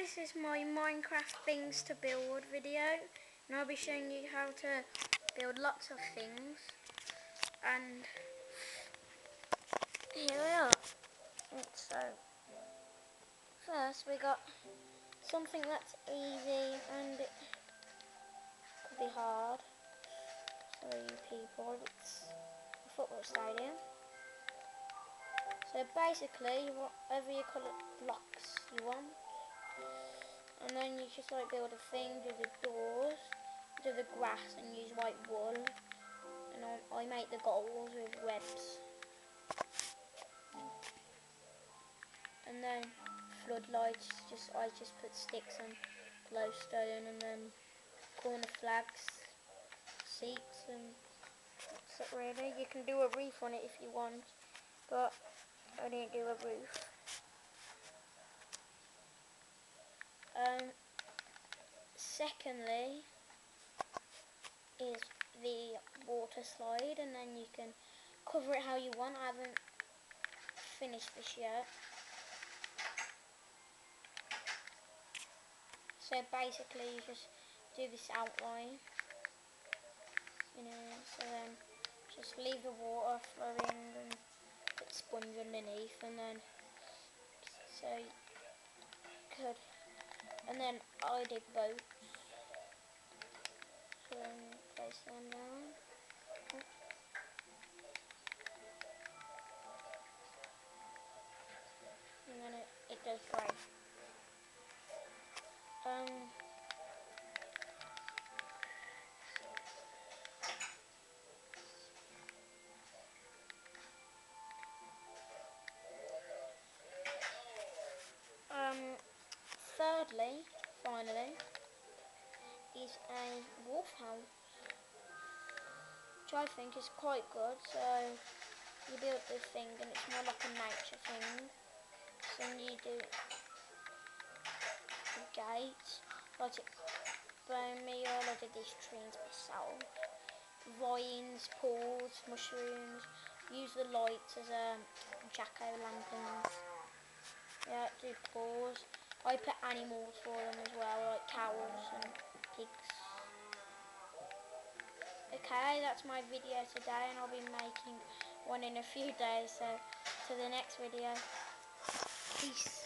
this is my Minecraft things to build video and I'll be showing you how to build lots of things and here we are. So first we got something that's easy and it could be hard for you people. It's a football stadium. So basically, whatever you colour blocks you want, and then you just like build a thing, do the doors, do the grass, and use white wool. And I, I make the goals with webs. And then floodlights, just I just put sticks and glowstone, and then corner flags, seats, and that's it really. You can do a roof on it if you want, but I didn't do a roof. Secondly is the water slide and then you can cover it how you want. I haven't finished this yet. So basically you just do this outline, you know, so then just leave the water flowing and put sponge underneath and then so good and then I did boats so then place them down. And then it, it does great thirdly, finally, is a wolf house, which I think is quite good. So you build this thing, and it's more like a nature thing. So you do the gate, like it bone meal. I did these trees myself. Vines, pools, mushrooms. Use the lights as um, a jack I put animals for them as well, like cows and pigs. Okay, that's my video today and I'll be making one in a few days, so to the next video. Peace.